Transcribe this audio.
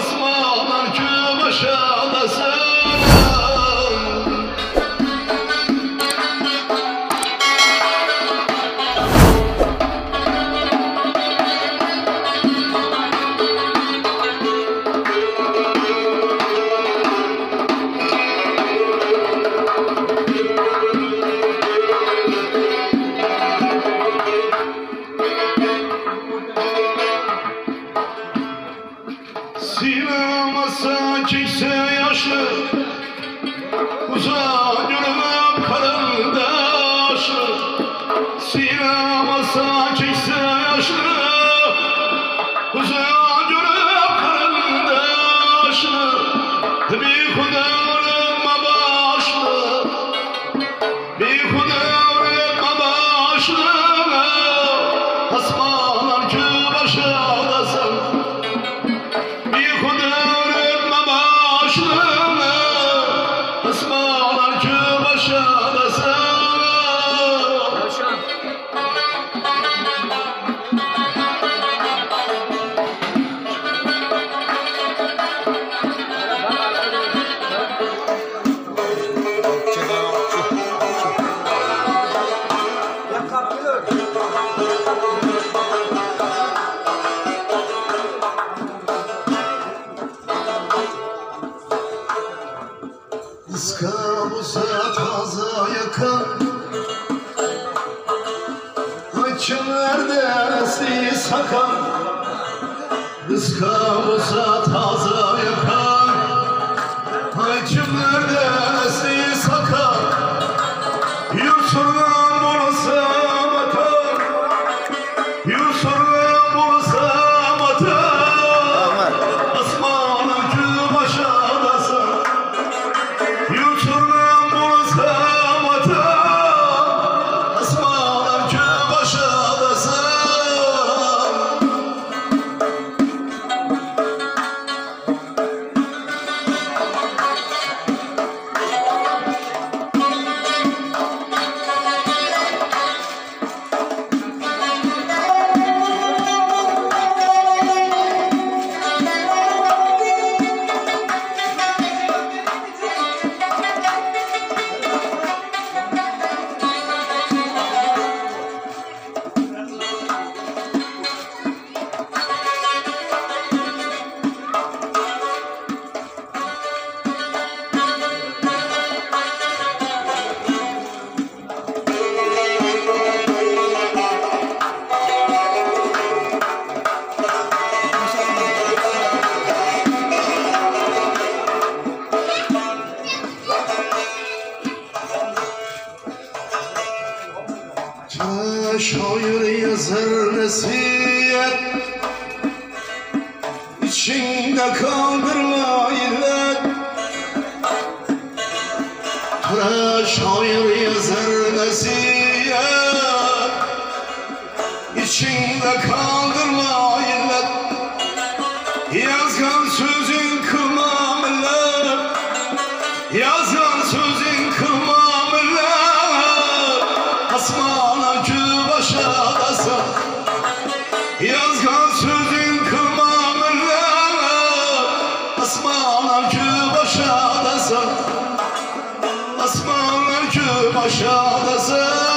Osmanlar ki başadasın Sinemasa çekse yaşlı Uzak İskabusa taza yakan Açımlarda esi sakan İskabusa taza yakan Şair yazar nasihat İçinde kaldırma illet Tıra şair yazar nasihat Asmana ki başadasın. Asmana ki başadasın